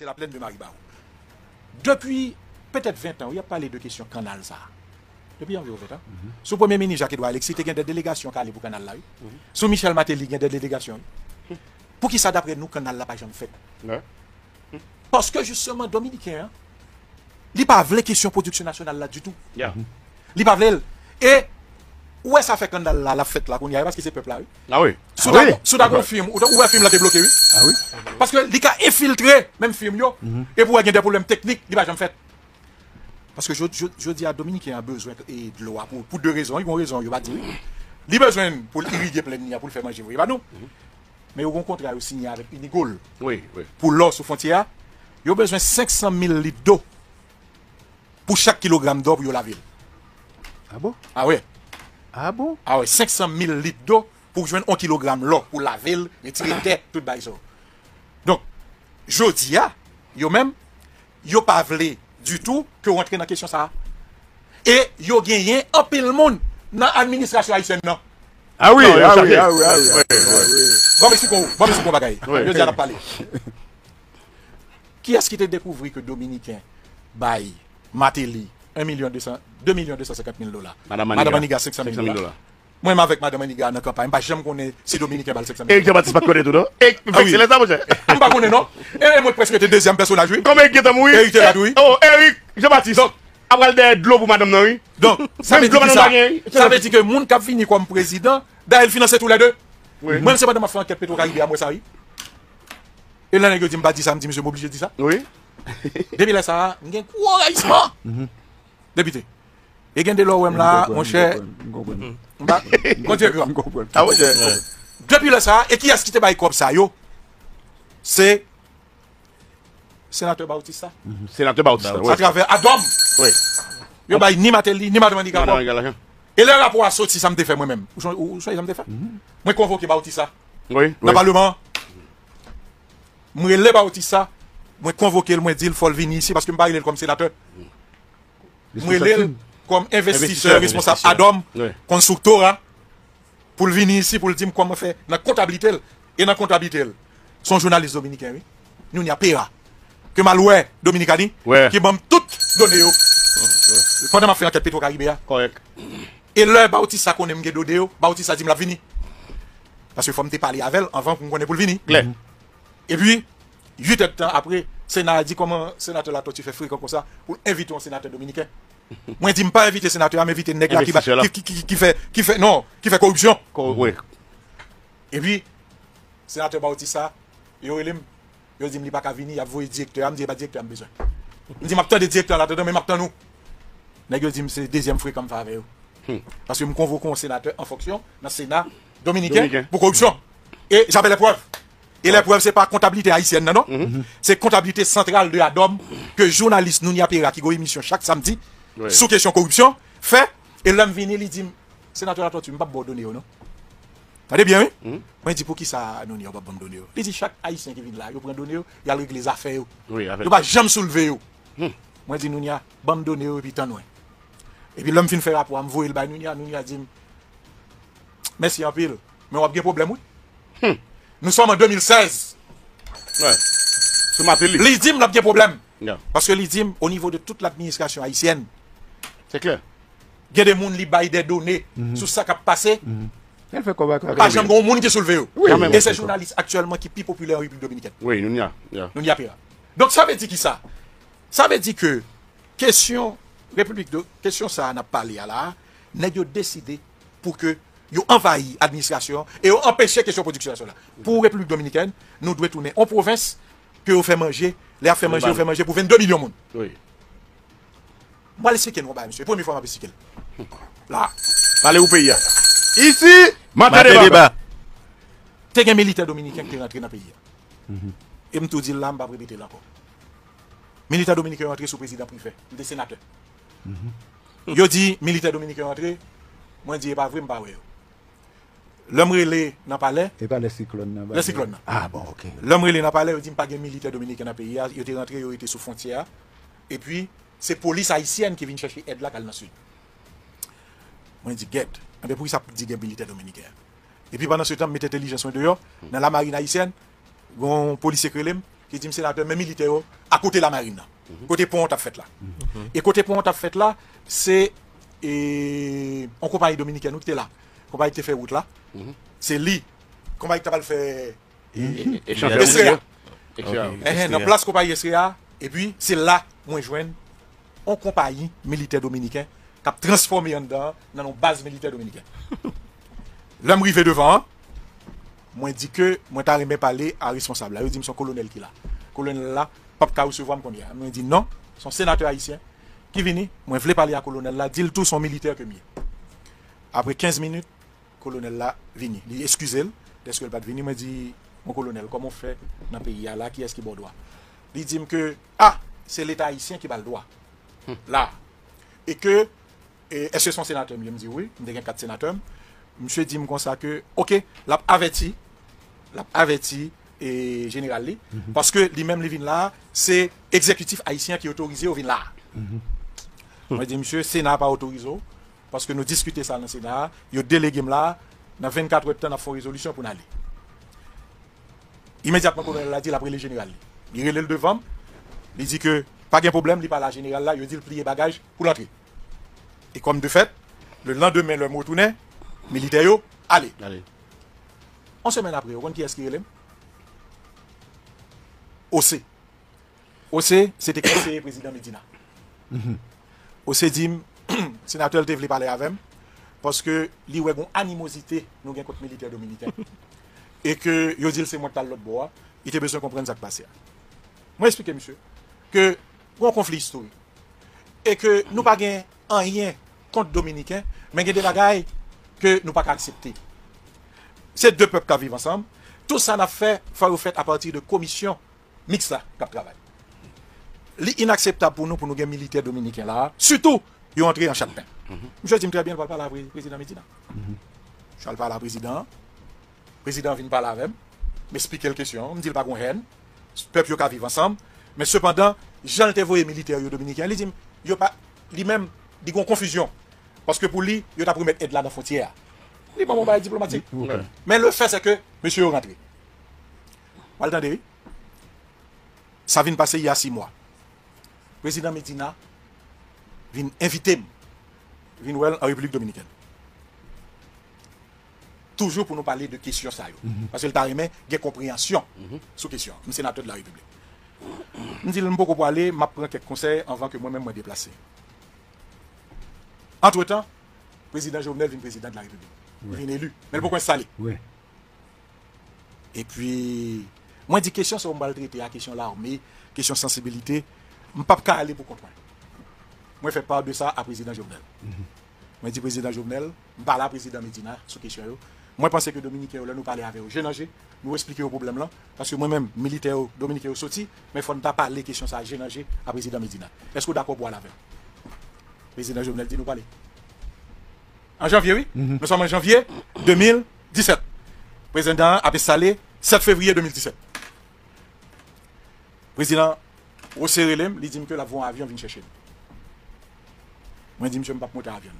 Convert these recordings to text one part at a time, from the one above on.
c'est la plaine de Maribarou. Depuis peut-être 20 ans, il y a parlé de question canal ça. Depuis environ 20 ans. Sous premier ministre Jacques Edouard Alexis, il y a des délégations qui allaient pour canal là. oui. Sous Michel Matéli, il y a des délégations. oui. Pour qui ça, d'après nous, canal là, pas jamais fait? Ouais. Parce que justement, Dominicain, hein, il pas la question production nationale là du tout. Il pas vrai. Et où est-ce que ça fait canal là, la fête là, qu'on y a, parce que c'est peuple là, oui? Ah oui. Soudain, Ah oui? soudain, un film, ou où film là, t'es bloqué, oui? Ah oui Parce que il a infiltré même film yo et pour avoir des problèmes techniques, il va jamais fait. Parce que je, je, je dis à Dominique qu'il a besoin et de l'eau pour, pour deux raisons. Il a raison, il va dire. Il a besoin pour irriguer plein de pour le faire manger. Il va non. Mais au contraire, il signé avec Unigol Oui, oui. pour l'eau sous frontière. Il a besoin de 500 000 litres d'eau pour chaque kilogramme d'eau pour la ville. Ah bon? Ah ouais. Ah bon? Ah oui, 500 000 litres d'eau pour joindre 1 kg l'eau pour la ville, retirer tête, tout bail ça. Donc, jodi a, ah, yo même, yo pas vle du tout que rentrer dans question ça. Et yo gagné un pile monde dans l'administration haïtienne non. Ah oui, non, ah oui, ah oui, ah oui. Bon, mais c'est quoi, bon, mais c'est quoi bagaille? Je dis à parler. Qui est-ce qui t'a découvert que Dominicain, Baye, Matéli, 1 million 200, 2 millions 250 000 dollars. Madame Madame Maniga, Maniga 500 000 500 000 dollars. Moi, même avec Madame Maniga dans la campagne, je ne connais si Dominicain bail 500 000 Eric Jean-Baptiste pas connaît tout, non? Eric, Ah c'est les ça, mon cher. Je ne connais non? Et moi, presque, j'étais deuxième personnage, oui. Combien il est mouillé? Eric Jean-Baptiste, oui. Oh, Eric Jean-Baptiste. Après, de l'eau pour madame, non, oui? Donc, ça veut dire que ça, ça veut dire que moun qui a fini comme président, d'ailleurs, il finance tous les deux. Oui. Moi, c'est pas de ma fait enquête pétro-caribé à moi, ça, oui. Et là, je dis, je dis ça, je monsieur, m'oblige de dire ça. Oui. Depuis là, ça, il y a un Depite. E gen de lò wèm la, mwen chè. Mwen chè gran. Ah, Depi lè sa, e ki as ki te bay kop sa yo? Se, Senateur Bautista. Mhm. Senateur Bautista, wè. A travè Adom. Wè. Yo bay ni Mateli, ni Madwani Gabon. E lè rapò a sot si sa mte fè mwen mèm. Ou chè yon mte fè? Mhm. Mwen konvoke Bautista. Wè. Nan parlement. Mwen lè Bautista. Mwen konvoke l mwen dil fol vini isi, paske mba ilè kom senateur. Wè. Je comme investisseur, responsable. Adam, constructeur, hein, pour venir ici, pour le dire comment faire. Dans la comptabilité, et dans la comptabilité, son journaliste dominicain, oui. Nous, n'y a pas. Que Maloué, Dominicani, qui m'a toutes donné. yo. Pendant ma fait enquête Petro-Caribéa. Correct. Et là, Bautista connaît m'ge dodé Bautista dit m'la vini. Parce que faut me parler avec elle avant qu'on connaisse pour le. Clair. Et puis, 8 heures de temps après, Sénat a dit comment sénateur là, toi tu fais fréquent comme ça pour inviter un sénateur dominicain. Moi, je dis pas inviter sénateur, mais inviter nègre qui, qui, qui, qui, qui, fait, qui fait, non, qui fait corruption. Cor oui. Et puis, sénateur Bautista, il a dit, il a dit, il pas qu'à venir, il a voué directeur, il a dit, pas directeur, il besoin. Il dit, je des directeurs là-dedans, mais je nous. Nègre dit, c'est deuxième fréquent comme ça avec eux. Hmm. Parce que je me convoque un sénateur en fonction dans le Sénat dominicain, dominicain. pour corruption. Et j'avais les preuves. Et les preuves, c'est pas comptabilité haïtienne, non, non? C'est comptabilité centrale de Adam que journaliste Nounia Pera qui a une émission chaque samedi sous question corruption fait. Et l'homme vient, il dit, sénateur, toi, tu ne peux pas me donner, non? T'entendez bien, oui? Moi, je dis, pour qui ça, il va pas me donner? Il dit, chaque haïtien qui vient là, il prend donner, il a les affaires. yo. Oui. Il va jamais soulever. yo. Moi, je dis, nous, il va me donner, et puis tant loin. Et puis l'homme fin faire rapport, me voit le bail, nous, nous, dit, merci en pile, mais on a bien problème, oui? Nous sommes en 2016. Ouais. L'IDIM n'a bien problème. Yeah. Parce que l'IDIM, au niveau de toute l'administration haïtienne, C'est clair. il y a des gens qui baillent des données sur ça qui a passé. Elle fait quoi Pas il y a des gens qui soulevé. Quand même. Et c'est journaliste actuellement qui est plus populaire en République Dominicaine. Oui, nous y a. Yeah. Nous n'y a pas. Donc ça veut dire qui ça? Ça veut dire que question République de question ça n'a pas parlé à là, n'a décidé pour que yo envahi l'administration et yo empêché question production nationale. Pour République dominicaine, nous devons tourner en province que vous fait manger, les fait manger, vous fait manger pour 22 millions de monde. Oui. Moi, l'expliquer nous, monsieur. Première fois, je vais expliquer. Là, Parlez au pays. Ici, Maté débat. débat. t'es un militaire dominicain qui est rentré dans le pays. Et je me dis là, je vais répéter là encore. Militaire dominicain est rentré sous président privé, des sénateurs. Yo dit, militaire dominicain est rentré, moi je dis, pas vrai, je pas vrai. L'homme relé dans le palais, Et pas les cyclones. là, Les cyclones, là. Ah bon, ok. l'homme relé dans le palais, il dit, pas de militaire dominicain dans le pays, il était rentré, il était sous frontière. Et puis, c'est police haïtienne qui vient chercher aide là, dans le sud. Moi, je dis, get. Et puis, pour ça dit y a militaire dominicain? Et puis, pendant ce temps, je mets intelligence dehors, dans la marine haïtienne, un policier qui qui dit sénateur, mais militaire, à côté de la marine. là. Côté pont, on t'a fait là. Et côté pont, on t'a fait là, c'est et en compagnie dominicaine, nous qui était là. Compagnie qui fait route là. Se li, koma ek tabal fè... Esrea. Nan plas kompayi Esrea, e pi se la mwen jwen, an kompayi militer dominiken, kap transforme yon dan nan an baz militer dominiken. Lè m rive devan, mwen di ke mwen tan remè pale a responsable. La yo di m son kolonel ki la. Kolonel la, pap ka ou se vwa m konye. Mwen di non, son senatè haisyen, ki vini, mwen vle pale a kolonel la, dil tou son militer ke miye. Apre 15 minute, kolonel la vini. Li eskuse l, deske l pat vini, mwen di, mwen kolonel, komon fe nan peyi ya la, ki eski bon doa? Li di mke, a, ah, se l eta haisyen ki bal doa. Hmm. E, la. E ke, eske son senatem? Li mdi, oui, mde gen kat senatem. Mse di m konsa ke, ok, l ap aveti, l ap aveti, e general li, mm -hmm. paske li mem li vin la, se ekzekutif haisyen ki otorize ou vin la. Mhm. Mwen mm -hmm. di, msye, Sena pa otorizo, parce que nous discutons ça dans le Sénat, a délégué là, dans 24 heures de temps, a fait une résolution pour nous aller. Immédiatement, quand on a dit, après le général, il relève le devant, il dit que pas de problème, il parle à la général là, il dit le plier bagage pour l'entrée. Et comme de fait, le lendemain, le mot tourné, militaire, allez. Allez. On semaine après, on qui est-ce qui relève? OC. OC, c'était conseiller président Medina. OC dit, sénateur, te voulait parler avec parce que y a une animosité, nous avons contre militaire dominicain. et que, il dit, c'est qui l'autre bois, il a besoin de comprendre ce qui passé. Moi, expliquer, monsieur, que, un conflit historique. Et que nous pas gain en rien contre dominicain, mais a des bagailles que nous pas accepter. C'est deux peuples qui vivent ensemble. Tout ça n'a fait, faut fait à partir de commissions mixtes qui travaillent. Inacceptable pour nous, pour nous, les militaires dominicains là, surtout, ils ont entré en chaque pain. Je dis très bien, je ne parle pas à la président Medina. Je parle pas à la président. Le président vient parler avec moi, m'expliquer quelques questions, me dit pas qu'on haine. Le peuple qui vivre ensemble. Mais cependant, Jean te voyé militaire dominicain, il dit, il pas, lui-même, il y a une confusion. Parce que pour lui, il a pour mettre aide là dans la frontière. Il dit, bon, diplomatique. Mais le fait, c'est que monsieur est rentré. Vous? Ça vient de passer il y a six mois. Le président Medina vient inviter vient well en République Dominicaine. Toujours pour nous parler de questions ça. yo. Parce que le taremé, il y a compréhension sur question. Je suis sénateur de la République. Je dis, je ne peux pas aller, je prends quelques conseils avant que moi-même me déplace. Entre-temps, le président Jovenel vient président de la République. Il vient élu. Mais il peut pas installer. Oui. Et puis, moi, dis question sur le traiter, la question l'armée, question sensibilité, je ne peux pas aller pour comprendre. Moi, je fais part de ça à président Jovenel. Moi, dis président Jovenel, je parle à président Medina sur question. Moi, je pense que Dominique, là, nous parler avec eux. Nagé, nous expliquer le problème là. Parce que moi-même, militaire, Dominique, est sorti, mais il faut pas parler question ça, j'ai nagé à président Medina. Est-ce que vous êtes d'accord pour aller avec Président Jovenel dit nous parler. En janvier, oui? Nous sommes en janvier 2017. Président a salé 7 février 2017. Président, au CRLM, il dit que l'avion avion vient chercher. nous. Moi, je dis, monsieur, je ne peux pas monter avion.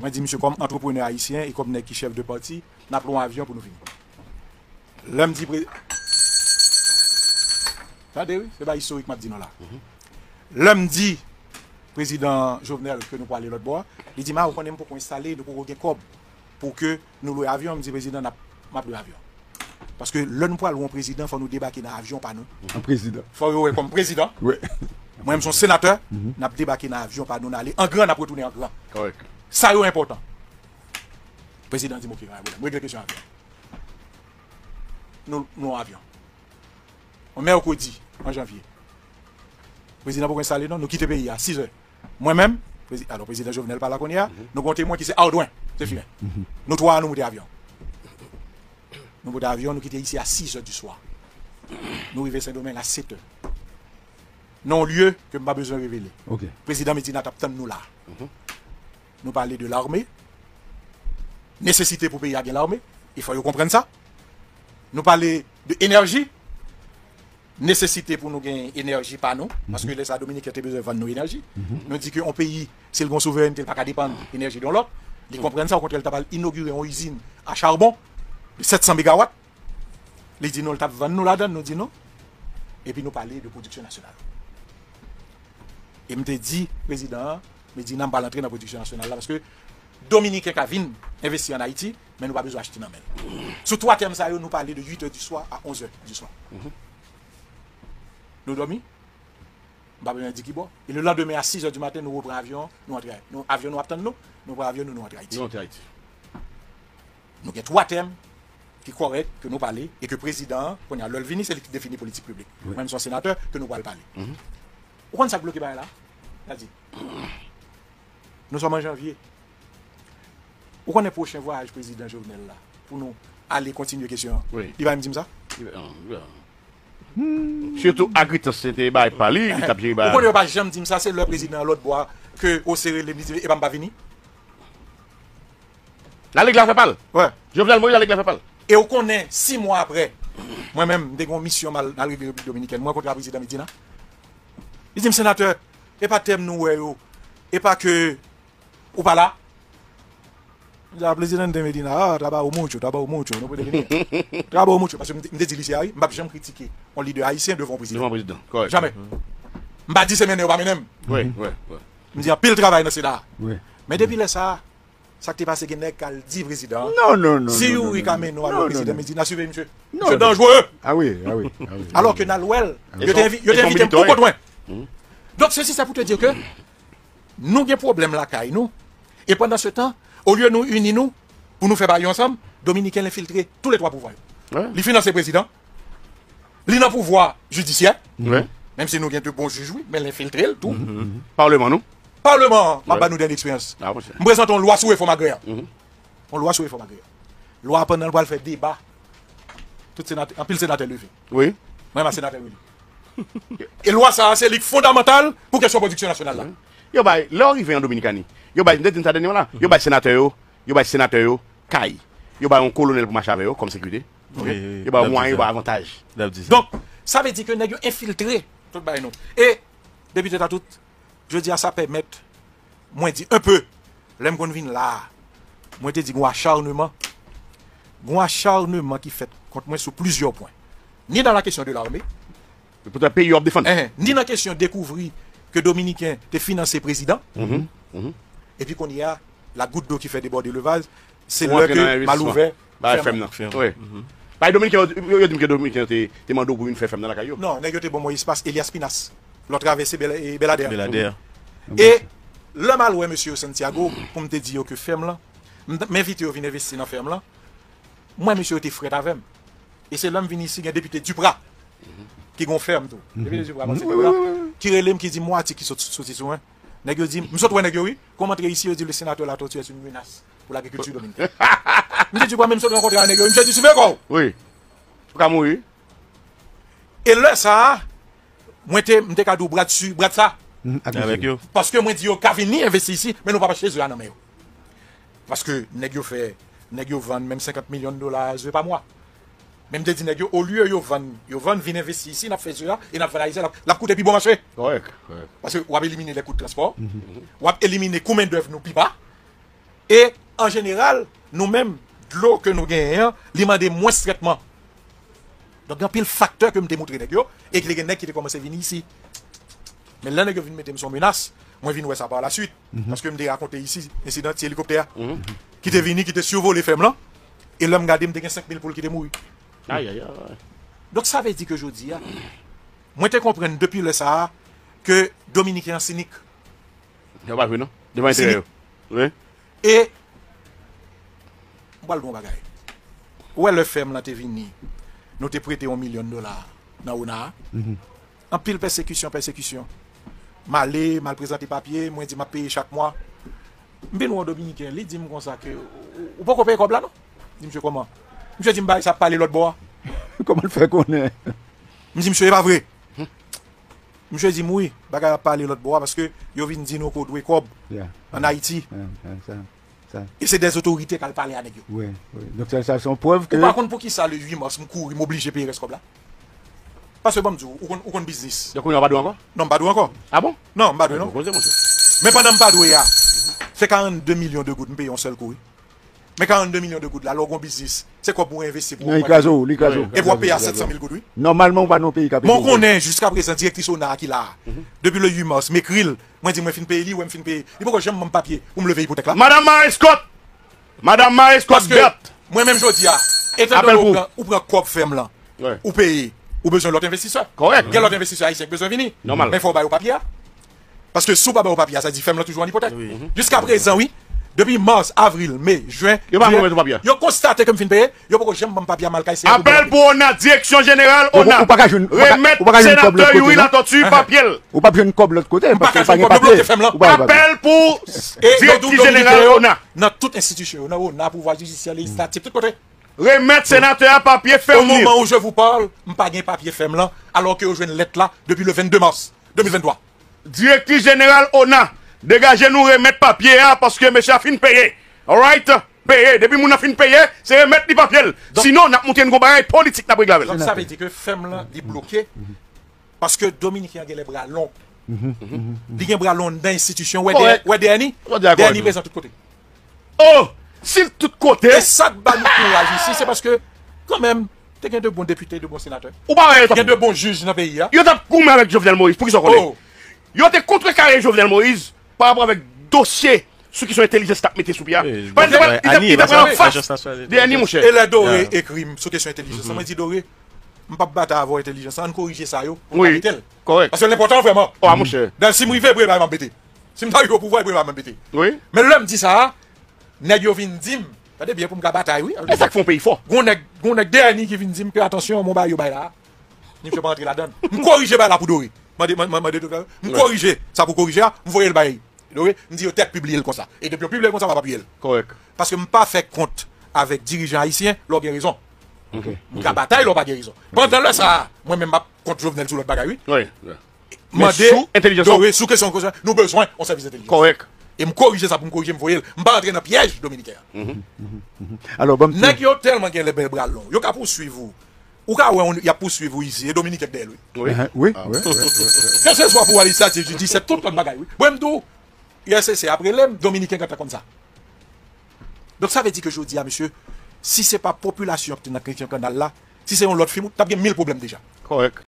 Moi, je dis, monsieur, comme entrepreneur haïtien et comme chef de parti, nous appelons un avion pour nous venir. L'homme dit, Attendez, oui, c'est pas historique, m'a dit non là. L'homme dit, président Jovenel, que nous parlons de l'autre bois, il dit, ma, on connaît pour qu'on installe, nous pour qu'on cob pour que nous louions avion, me dit, président, n'a pas pris avion. Parce que l'homme pour un président, il faut nous débarquer dans l'avion, pas nous. Un président. Il faut comme président. Oui. Moi, je suis sénateur, n'a débarqué dans l'avion, pas nous aller en grand, n'a retourné en grand. Correct. Ça c'est important. Le président dit, ok, ouais, régler question avion. Nous, nous avion. On met au codi en janvier. Le président pour installer, non, nous quittons le pays à 6 heures. Moi-même, alors président Jovenel par la y a, nous comptons témoin qui c'est Audouin, c'est fini. Nous trois, nous montons avion. Nous montons avion, nous quittons ici à 6 heures du soir. Nous arrivons Saint-Domingue à 7 heures. Non lieu que je n'ai pas besoin de révéler. Ok. président Medina tape nous là. Nous parler de l'armée. Nécessité pour payer à l'armée. Il faut que vous compreniez ça. Nous parler de énergie. Nécessité pour nous gagner énergie par nous. Parce que les Dominique a besoin de vendre nos énergie. Nous dit qu'un pays, c'est le bon souveraineté, pas dépendre de l'énergie de l'autre. Ils comprennent ça. Au contraire, il a inauguré une usine à charbon de 700 MW. Ils disent nous, il tape vendre nous là-dedans. Nous dit non. et puis nous parler de production nationale. Et me dit, président, me dit, n'a pas l'entrée dans la production nationale là, parce que Dominique Kavin investit en Haïti, mais nous pas besoin d'acheter dans le Sur trois thèmes, ça, nous parler de 8h du soir à 11h du soir. Nous dormons, nous pas dit qui bon? Et le lendemain à 6h du matin, nous reprenons avion, nous entrons. Nous avion nous attendons nous, nous prenons avion, nous nous entrons Haïti. Non, t'es Haïti. Nous avons trois thèmes qui sont corrects, que nous parlons, et que le président, quand il y a l'Olvini, c'est lui qui définit la politique publique. Même son sénateur, que nous allons parler. Ou kon sak bloke baye la? Nazi. Nou som an janvye. Ou kon e pochen voyaj prezident Jovenel la? Pou nou ale kontinye kesyon. Di baye mdi msa? Euh, euh. hmm. Surtout agritos se te baye pali. Ou kon e baye jem mdi msa se le prezident lot boya ke osere le mizire e bam bavini? La leg la fe pal? Ouais. Jovenel Moïse la leg la fe pal? E ou konen 6 mwa apre, mwen men degon misyon mal al Republik Dominikèn, mwen kontra prezident Medina, Il dit, sénateur, et pas thème nous, et pas que, ou pas là? Il dit, ah, président de Medina, ah, trabajo mucho, trabajo mucho, no puede venir. Trabajo mucho, parce que je me dis ici, je ne vais jamais critiquer un leader haïtien devant le président. Devant le président. Correct. Jamais. Je ne vais dire semaine, ou pas même. Oui, oui, oui. Je me dis, pile travail dans ce là. Oui. Mais depuis là, ça, ça qui est passé, qu'il a dit président. Non, non, non. Si non, vous non, y kamé non. nous Non, non, président non. Medina, suivez monsieur. Non, non. dangereux. Ah oui, ah oui. ah oui. Alors que t'ai sont invité militants, beaucoup loin. Hmm? Donc ceci, ça pour te dire que nous avons un problème là, nous. Et pendant ce temps, au lieu de nous unir nous, pour nous faire bailler ensemble, Dominicain l'infiltré tous les trois pouvoirs. Ouais. Il finance le président, il a un pouvoir judiciaire, Ouais. même si nous avons de bons juges, oui, mais l'infiltré, tout. Parlement, nous. Parlement, ma Ouais. ba nous donne l'expérience. Ah, c'est- Nous présentons une loi sur réforme agraire. Mhm. On loi sur réforme agraire. Loi pendant le faire débat. Tout sénateur, en pile sénateur levé. Oui. Moi, ma sénateur oui. Et loi ça, c'est ligue fondamentale pour question production nationale là. Yo bay, arrivé en Dominicani, yo bay, net din sa denye la, yo bay sénateur yo, yo bay sénateur yo, kay. Yo bay un colonel pour marcher avec yo, comme sécurité. Yo bay moyen, yo bay avantage. Donc, ça veut dire que nous avons infiltré tout le nous. Et, depuis tout à tout, je dis à ça permet, moi dit un peu, l'aime qu'on vienne là, moi te dit un acharnement, un acharnement qui fait contre moi sur plusieurs points. Ni dans la question de l'armée, Pour te payer, yo défendre. hein, ni dans la question de découvrir que Dominicain te financé président, Mhm, mhm. et puis qu'on y a la goutte d'eau qui fait déborder le vase, c'est dans que mal ouvert. Bah, ferme. femme nan. Ferme. Oui. Bah, Dominicain, yo yo dit que Dominicain te te mando pour une femme dans la caillou. Non, n'est-ce pas bon Moïse passe Elias Pinas, l'autre traversé Belader. Belader. Et le mal ouais monsieur Santiago pour me te dire que ferme là, m'invite à venir investir dans la ferme là. Moi monsieur était frère avec Et c'est l'homme venu ici, un député Duprat qui gon ferme tout. Moi, c'est Duprat, qui relève qui dit moi qui saute saute sur un. Nèg yo dit, me saute nèg yo oui, comment entrer ici, dit le sénateur la tortue est une menace pour l'agriculture dominicaine. Me dit quoi même saute rencontrer un nèg yo, me dit super quoi. Oui. Faut qu'à mourir? Et là ça moi te m'te cadeau bras dessus, bras de ça. Mhm, Avec yo. Parce que moi dis yo ka vini investir ici, mais nous pas chez eux là non mais. Parce que nèg yo fait nèg yo vend même 50 millions de dollars pas moi. Même nèg yo au lieu yo vend yo vend vinn investir ici, n'a fait ça et n'a fait ça, la- la coûte plus bon marché correct. parce que on va éliminer les coûts de transport. On va éliminer combien d'œuvres nous pas. Et en général, nous-mêmes de l'eau que nous gagnons, demande moins de traitement. Donc il y a pile facteur que me yo et que les nèg qui ont commencé à venir ici. Mais là, yo vinn mettre son menace, moi vinn ouais ça par la suite parce que me dé raconter ici incident de hélicoptère qui était venu qui était survolé ferme là et l'homme gardé me dé 5000 pour qui était mourir. Aïe, aïe, aïe. Donc ça veut dire que je dis, moi te comprenne depuis le Sahara que Dominique est un cynique. Yon pa vwe non? Devan intere yo. Oui. Et, mbal bon bagay. Ouè le fem lan te vini, nou te prete 1 milyon dolar nan ou nan. Mm -hmm. An pil persekisyon, persekisyon. Mal le, mal prezante papye, mwen di ma peye chak mwa. Mbe nou an Dominiken li, di m kon sa ke, ou, ou, ou pou ko peye kobla non? Di m se koman? Msye di mba, sa pale lot bo a. Koman fè konen? Mdi msye, e pa vre. Msye di mwi, baga pale lot bo a, paske yo vin di nou kodwe kob, an Haiti. E se des otorite kal pale anek yo. Ouè, ouè. Donk sa son preuve ke... Ou bakon pou ki sa le 8 mars mkouri, m'oblige peye res kob la. Paske bon mdjou, ou kon biznis. Donk ou yon badou anko? Non, badou anko. A bon? Non, badou non. Mwen padan badou ya, se 42 milyon de gout mpe yon sel kouri. Mais 42 millions de gouttes là, l'orgon business, c'est quoi pour investir pour Non. Et pour payer à 700 000 gouttes, oui? Normalement, on va non payer. Mon connaît jusqu'à présent directrice ONA qui là. Depuis le 8 mars, m'écrit, moi dis moi fin payer, ou me fin payer. Il faut que j'aime mon papier, ou me lever hypothèque là? Madame Marie Scott, Madame Marie Scott moi-même je dis, ah, étant donné vous. ou prend- corps ferme là, ou payer, ou besoin de l'autre investisseur. Correct. Quel autre investisseur haïtien besoin de venir? Normal. Mais il faut bailler au papier. ah. Parce que sous bailler au papier, ça dit ferme là toujours en hypothèque. Jusqu'à présent, oui. Depuis mars, avril, mai, juin. Yo pas au papier. Yo constaté que me fin payer, yo pas que j'aime mon papier mal caissé. appel pour ONA, direction générale Ou- ONA, ou pas remettre sénateur côté, Yuri la tortue, papier. Ou pas besoin de cob l'autre côté, parce a pas papier. papier. Appel pour Et directrice générale ONA, dans toute institution, on a, on a pouvoir judiciaire, législatif, tout côté. remettre sénateur papier Au ferme. moment où je vous parle, je n'ai pas de papier ferme là, alors que je une lettre là depuis le 22 mars 2023. Directrice générale ONA, Degaje nou remet papye a, paske mè chè a fin peye. Alright? Peye. Depi moun a fin peye, se remet li papye l. Sinon, nap mouten go bagay politik nap reglavel. Donk sa ve di ke fem lan li bloke, paske Dominique yage le bra lon. Li gen bra lon dan institusyon, wè de eni, de eni bezan tout kote. Oh! Sil tout kote. E sak ba nou kouraj isi, se paske, kan mèm, Te gen de bon depute, de bon senatè. Ou ba wè. Te gen de bon juj nan peyi ya. Yo tap koumè avèk Jovenel Moïse pou ki son konè. Yo te kontre kare Jovenel Moïse par rapport avec dossier ceux qui sont intelligents tap mettez sous pied. Pas il en face. Annie, mon cher. Et les dorés Yeah. écriment sur question intelligence. Ça m'a dit doré, je ne peux pas battre à avoir intelligence. On corriger ça, yo. pour Oui. Correct. Parce que l'important, vraiment, Oh, mon cher. dans si je vais, il va m'embêter. Si je suis au pouvoir, il va m'embêter. Oui. Mais l'homme dit ça, nèg yo vin dim, pas de bien pour me bataille, oui. Et ça qui font pays fort. Gon nèg, gon nèg dernier qui vin dim que attention, mon bail yo bail là. Ni je pas rentrer là-dedans. Me corriger bail là pour doré. M'a m'a m'a dit me corriger, ça pour corriger, me voyer le bail. Doré, me dit tête publier comme ça. Et depuis publier comme ça, va pas publier. Correct. Parce que me pas fait compte avec dirigeants haïtiens, leur gen raison. M'ka bataille, leur pas raison. Pendant là ça, moi même m'a contre Jovenel sur l'autre bagaille, oui. Oui. Mais sous intelligence. sous question nous besoin, on service intelligence. Correct. Et me corriger ça pour me corriger, me voyer. Me pas entrer dans piège dominicain. Alors, bon, yo tellement les belles bras longs, yo ka poursuivre vous. Ou ouais, on y a poursuivre vous ici et Dominique est derrière lui. Oui. Oui, oui, oui. Que ce soit pour l'initiative judiciaire, c'est tout le bagaille, oui. Moi m'dou, c'est après l'aime Dominicain quand comme ça. Donc ça veut dire que je dis à monsieur, si c'est pas population qui est dans le canal là, si c'est un autre film, t'as bien 1000 problèmes déjà. Correct.